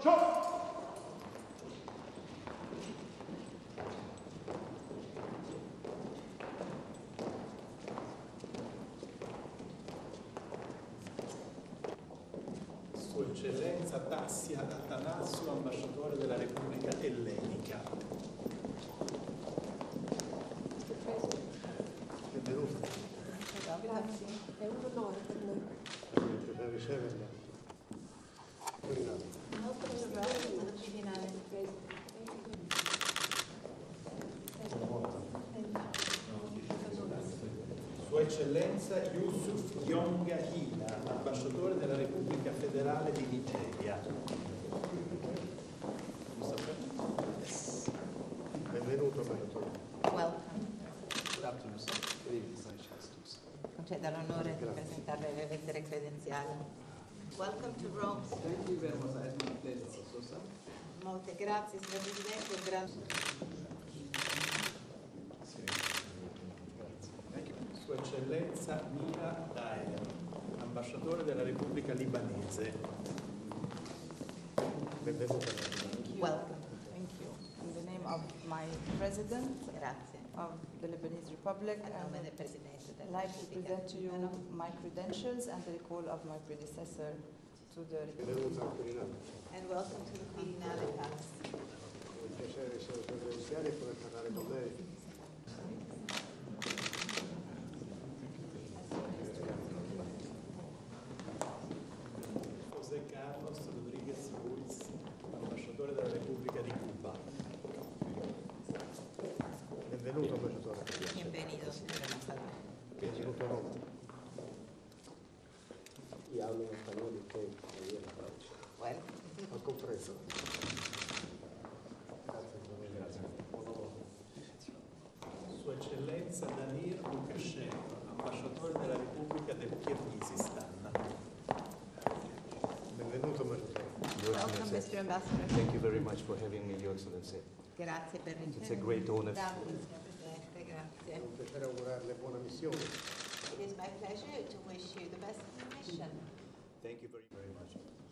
Ciao! Sua Eccellenza Tassia Atanasio, ambasciatore della Repubblica Ellenica. Benvenuto. Grazie, è un onore per noi. Per riceverla. Buongiorno. Sua Eccellenza Yusuf Yonga Hina, ambasciatore della Repubblica Federale di Nigeria. Benvenuto, ambasciatore. Welcome. Conceda l'onore di presentarle le lettere credenziali. Welcome to Rome. Thank you very much. Sir. Molte grazie, signor Presidente. Un gran... Sua Eccellenza Mira Daer, ambasciatore della Repubblica Libanese. Benvenuto. Welcome. Thank you. In the name of my president Grazie. of the Lebanese Republic, I del Presidente would della like to present to you my credentials and the recall of my predecessor to the Quirinale. And welcome to the Quirinale Palace. Un piacere suoi credenziali e poter parlare con lei. José Carlos Rodríguez Ruiz, ambasciatore della Repubblica di Cuba. Benvenuto, ambasciatore. Bienvenido, signor Ambassador. Benvenuto a Roma. En español y usted ahí en Francia. Well, Ho compreso. Grazie. Sua Eccellenza Danir Lukashenko, ambasciatore della Repubblica del Kirghizistan. Benvenuto, ambasciatore. welcome, Mr. Ambassador. Thank you very much for having me, Your Excellency. Grazie per ricevermi. It's a great honor. Grazie, Presidente, È grazie. un piacere augurarle buona missione. It is my pleasure to wish you the best of your mission. Thank you very, very much.